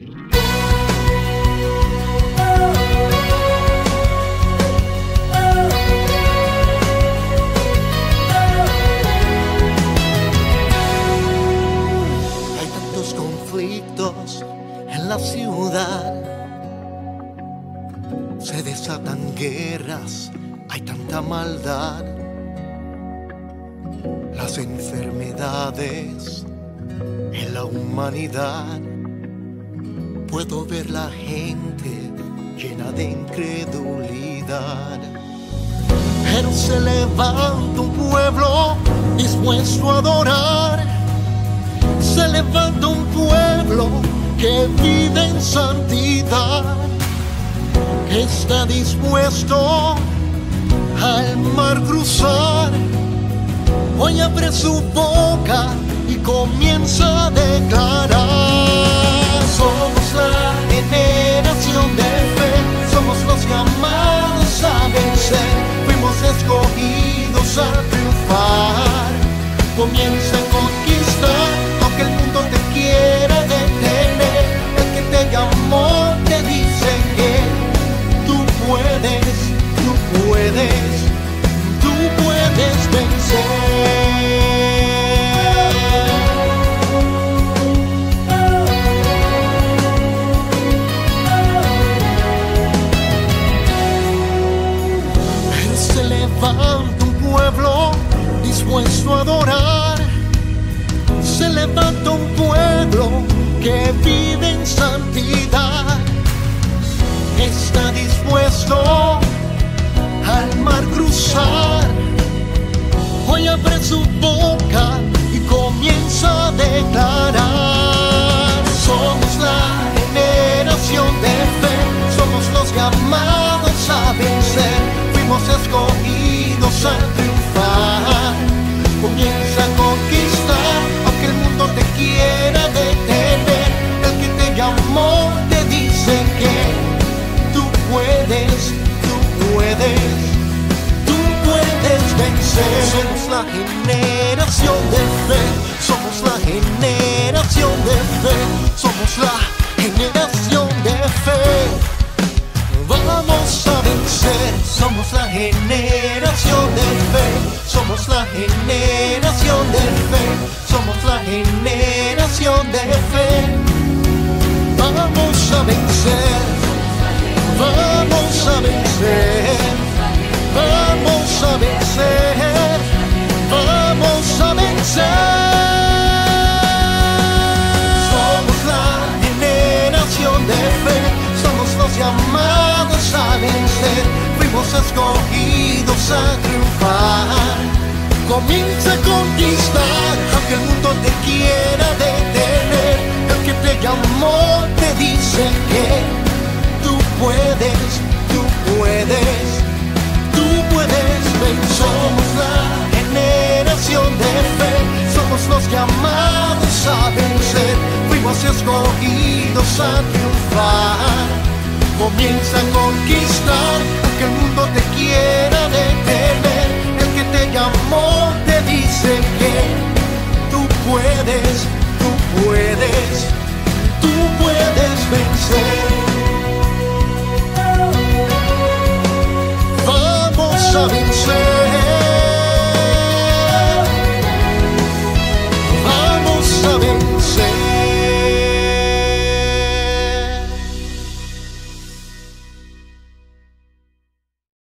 Hay tantos conflictos en la ciudad. Se desatan guerras, hay tanta maldad. Las enfermedades en la humanidad. Puedo ver la gente llena de incredulidad. Pero se levanta un pueblo dispuesto a adorar se levanta un pueblo que vive en santidad, que está dispuesto al mar cruzar. Hoy abre su boca y comienza a declarar. Escogidos a triunfar comienza a conquistar, aunque el mundo te quiera detener. El que te llamó te dice que tú puedes, tú puedes, tú puedes vencer. Dispuesto a adorar. Se levanta un pueblo que vive en santidad. Está dispuesto al mar cruzar. Hoy abre su boca y comienza a declarar. Somos la generación de fe, somos los llamados a vencer. Fuimos escogidos a Somos la generación de fe, somos la generación de fe, somos la generación de fe. Vamos a vencer, somos la generación de fe, somos la generación de fe, somos la generación de fe. Vamos a vencer, vamos a vencer. Fuimos escogidos a triunfar. Comienza a conquistar, aunque el mundo te quiera detener. El que te llamó te dice que tú puedes, tú puedes tú puedes vencer. Somos la generación de fe, somos los llamados a vencer. Fuimos escogidos a triunfar. Comienza a conquistar, vencer. Vamos a vencer.